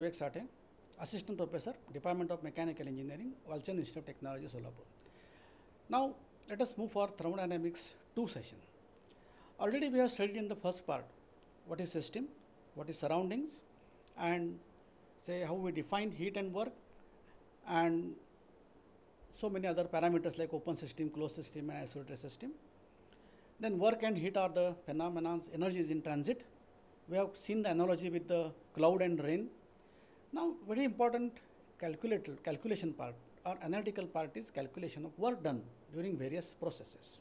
Vivek Sathe, Assistant Professor, Department of Mechanical Engineering, Walchand Institute of Technology, Solapur. Now, let us move for thermodynamics 2 session. Already we have studied in the first part what is system, what is surroundings, and say how we define heat and work, and so many other parameters like open system, closed system, and isolated system. Then work and heat are the phenomena, energy is in transit. We have seen the analogy with the cloud and rain. Now, very important calculator, calculation part or analytical part is calculation of work done during various processes.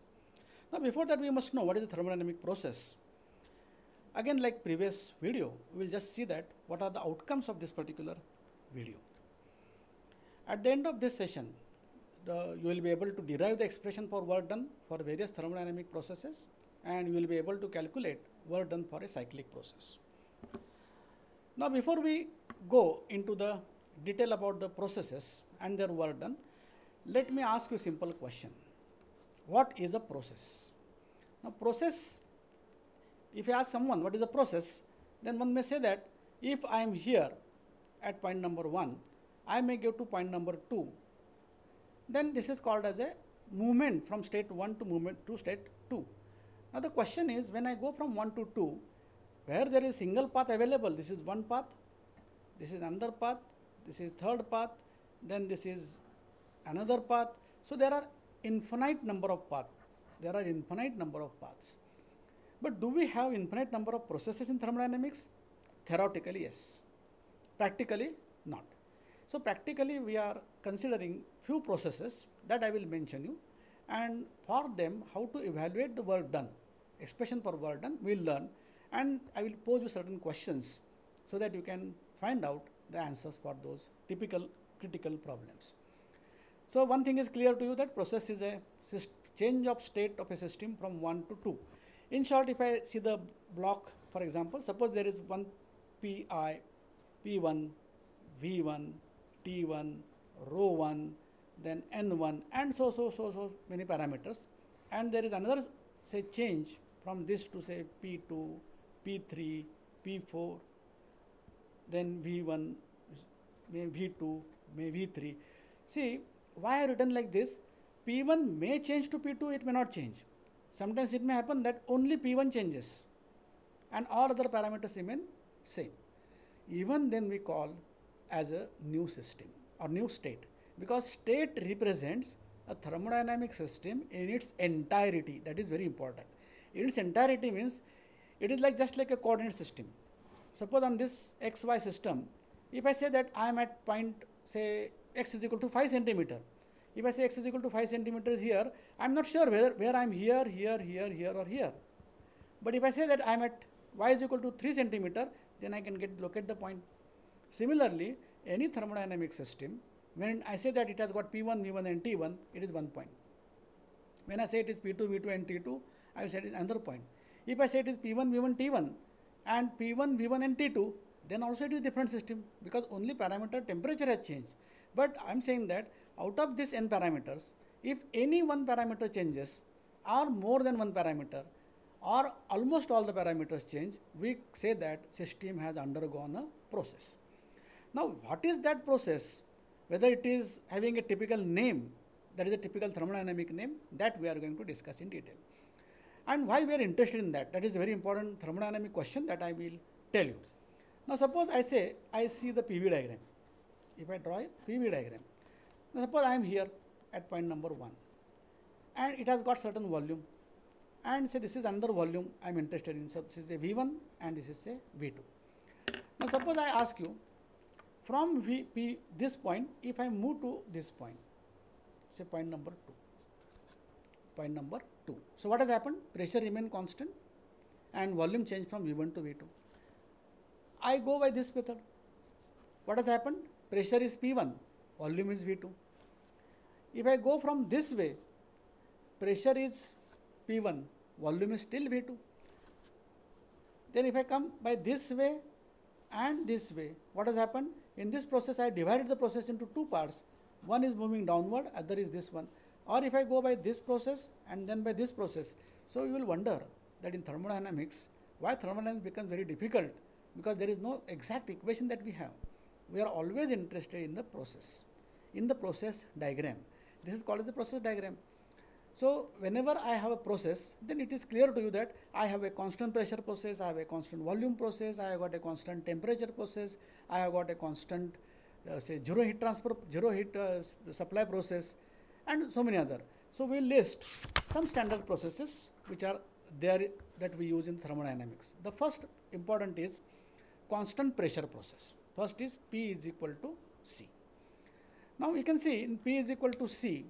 Now, before that, we must know what is the thermodynamic process. Again, like previous video, we will just see that what are the outcomes of this particular video. At the end of this session, the, you will be able to derive the expression for work done for various thermodynamic processes and you will be able to calculate work done for a cyclic process. Now, before we go into the detail about the processes and their work done, let me ask you a simple question. What is a process? Now, process, if you ask someone what is a process, then one may say that if I am here at point number 1, I may go to point number 2, then this is called as a movement from state 1 to movement to state 2. Now, the question is when I go from 1 to 2, where there is single path available, this is one path, this is another path, this is third path, then this is another path. So, there are infinite number of paths. There are infinite number of paths. But do we have infinite number of processes in thermodynamics? Theoretically, yes. Practically, not. So, practically we are considering few processes that I will mention you and for them how to evaluate the work done, expression for work done we will learn and I will pose you certain questions so that you can find out the answers for those typical critical problems. So, one thing is clear to you that process is a change of state of a system from 1 to 2. In short, if I see the block for example, suppose there is one Pi, P1, V1, T1, rho 1, then N1 and so, so, so, so many parameters and there is another say change from this to say P2, P3, P4, then V1, may V2, may V3. See, why I written like this? P1 may change to P2, it may not change. Sometimes it may happen that only P1 changes and all other parameters remain same. Even then we call as a new system or new state because state represents a thermodynamic system in its entirety that is very important. In its entirety means it is like just like a coordinate system. Suppose on this xy system, if I say that I am at point say x is equal to 5 centimeter, if I say x is equal to 5 centimeters here, I am not sure whether where I am here, here, here, here or here. But if I say that I am at y is equal to 3 centimeter, then I can get locate the point. Similarly, any thermodynamic system, when I say that it has got P1, V1 and T1, it is one point. When I say it is P2, V2 and T2, I will say it is another point. If I say it is P1, V1, T1 and P1, V1 and T2, then also it is different system because only parameter temperature has changed. But I am saying that out of these n parameters, if any one parameter changes or more than one parameter or almost all the parameters change, we say that system has undergone a process. Now, what is that process? Whether it is having a typical name, that is a typical thermodynamic name, that we are going to discuss in detail. And why we are interested in that? That is a very important thermodynamic question that I will tell you. Now, suppose I say I see the PV diagram. If I draw a PV diagram, now suppose I am here at point number 1 and it has got certain volume and say this is another volume I am interested in. So, this is a V1 and this is a V2. Now, suppose I ask you from VP this point, if I move to this point, say point number 2, point number 2. So, what has happened? Pressure remain constant and volume change from V1 to V2. I go by this method. What has happened? Pressure is P1, volume is V2. If I go from this way, pressure is P1, volume is still V2. Then if I come by this way and this way, what has happened? In this process, I divided the process into two parts. One is moving downward, other is this one. Or if I go by this process and then by this process. So you will wonder that in thermodynamics, why thermodynamics becomes very difficult because there is no exact equation that we have. we are always interested in the process, in the process diagram. This is called as the process diagram. So whenever I have a process, then it is clear to you that I have a constant pressure process, I have a constant volume process, I have got a constant temperature process, I have got a constant uh, say zero heat transfer, zero heat uh, supply process, and so many other. So we list some standard processes which are there that we use in thermodynamics. The first important is constant pressure process. First is P is equal to C. Now you can see in P is equal to C,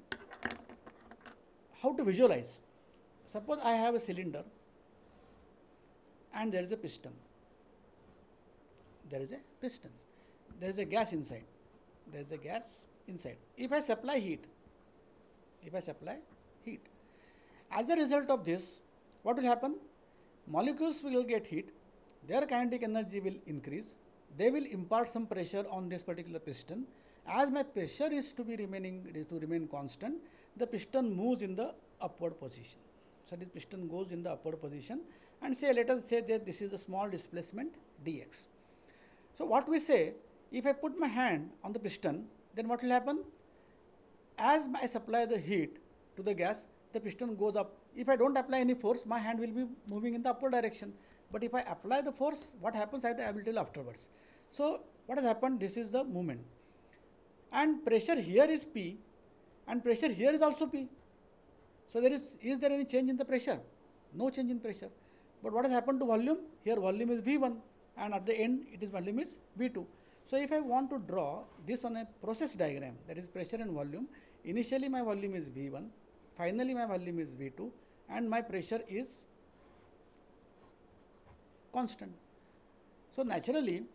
how to visualize. Suppose I have a cylinder and there is a piston. There is a piston. There is a gas inside. There is a gas inside. If I supply heat, if I supply heat, as a result of this, what will happen? Molecules will get heat, their kinetic energy will increase, they will impart some pressure on this particular piston. As my pressure is to be remaining to remain constant, the piston moves in the upward position. So this piston goes in the upward position and say let us say that this is the small displacement dx. So what we say if I put my hand on the piston then what will happen? As I supply the heat to the gas the piston goes up. If I don't apply any force my hand will be moving in the upward direction. But if I apply the force what happens I will tell afterwards. So what has happened this is the movement and pressure here is P and pressure here is also P. So there is, is there any change in the pressure? No change in pressure. But what has happened to volume? Here volume is V1 and at the end it is volume is V2. So if I want to draw this on a process diagram that is pressure and volume, initially my volume is V1, finally my volume is V2 and my pressure is constant. So naturally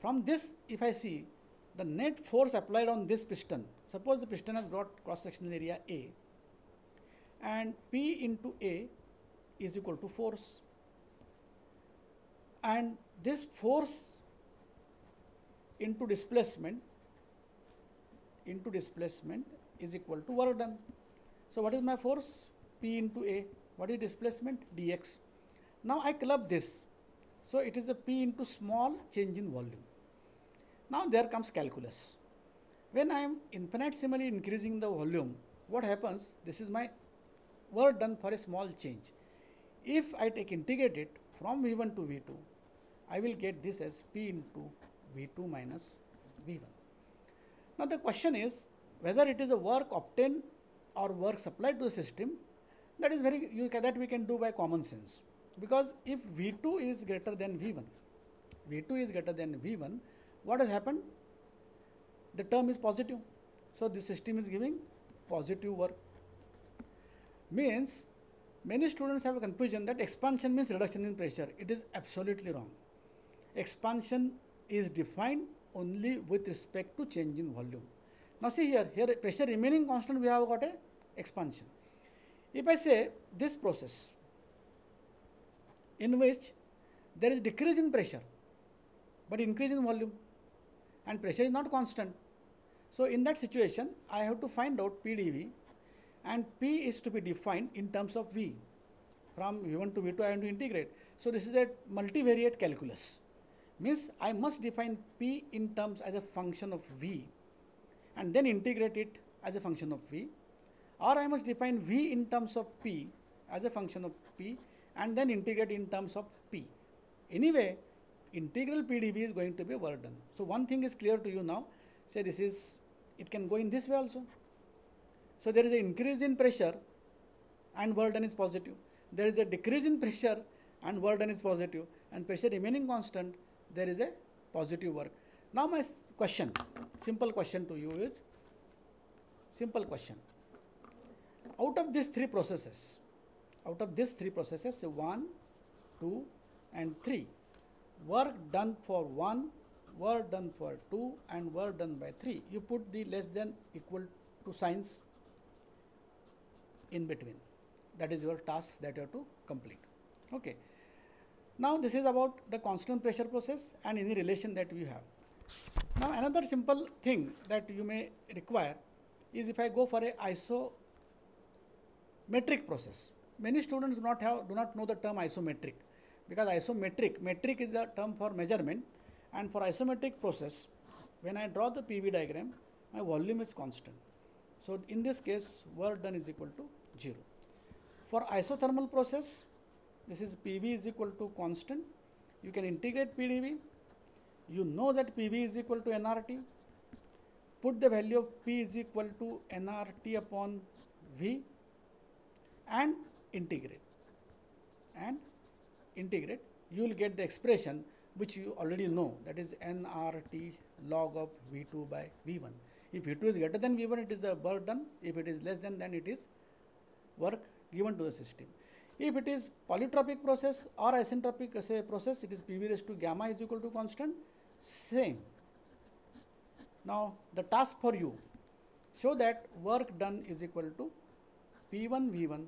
from this if I see the net force applied on this piston, suppose the piston has got cross sectional area A and P into A is equal to force and this force into displacement into displacement is equal to work done. So what is my force? P into A. What is displacement? dx. Now I club this. So it is a P into small change in volume. Now there comes calculus. When I am infinitesimally increasing the volume, what happens? This is my work done for a small change. If I take integrate it from V1 to V2, I will get this as P into V2 minus V1. Now the question is whether it is a work obtained or work supplied to the system that is very you can, that we can do by common sense because if V2 is greater than V1, V2 is greater than V1, what has happened? The term is positive. So the system is giving positive work. Means many students have a confusion that expansion means reduction in pressure. It is absolutely wrong. Expansion is defined only with respect to change in volume. Now see here, here pressure remaining constant we have got a expansion. If I say this process in which there is decrease in pressure but increase in volume and pressure is not constant. So in that situation, I have to find out PdV and P is to be defined in terms of V. From V1 to V2 I want to integrate. So this is a multivariate calculus. Means I must define P in terms as a function of V and then integrate it as a function of V or I must define V in terms of P as a function of P and then integrate in terms of P. Anyway, integral PDV is going to be work done. So one thing is clear to you now, say this is, it can go in this way also. So there is an increase in pressure and done is positive. There is a decrease in pressure and done is positive and pressure remaining constant, there is a positive work. Now my question, simple question to you is, simple question. Out of these three processes, out of these three processes, so 1, 2 and 3, work done for 1, work done for 2 and work done by 3. You put the less than equal to signs in between. That is your task that you have to complete. Okay. Now this is about the constant pressure process and any relation that we have. Now another simple thing that you may require is if I go for a isometric process. Many students do not have do not know the term isometric because isometric, metric is a term for measurement and for isometric process, when I draw the PV diagram, my volume is constant. So in this case, work done is equal to 0. For isothermal process, this is PV is equal to constant. You can integrate PdV. You know that PV is equal to nRT. Put the value of P is equal to nRT upon V and integrate. And integrate, you will get the expression which you already know that is nRT log of V2 by V1. If V2 is greater than V1, it is a work done. If it is less than, then it is work given to the system. If it is polytropic process or isentropic say, process, it is PV raised to gamma is equal to constant, same. Now, the task for you, show that work done is equal to P1 V1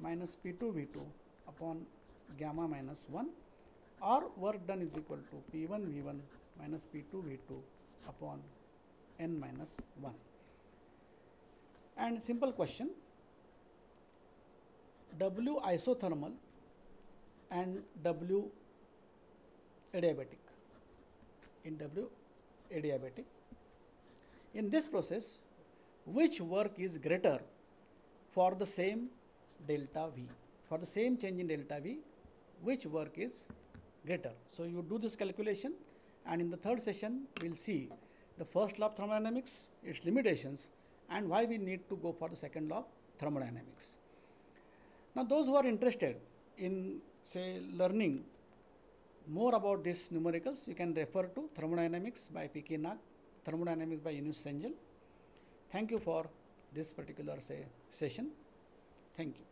minus P2 V2 upon gamma minus 1 or work done is equal to P1 V1 minus P2 V2 upon n minus 1. And simple question, W isothermal and W adiabatic. In W adiabatic, in this process, which work is greater for the same delta V? For the same change in delta V, which work is greater? So you do this calculation and in the third session, we'll see the first law of thermodynamics, its limitations and why we need to go for the second law of thermodynamics. Now those who are interested in say learning more about these numericals, you can refer to thermodynamics by P.K. Nag, thermodynamics by Yunus Cengel. Thank you for this particular say session. Thank you.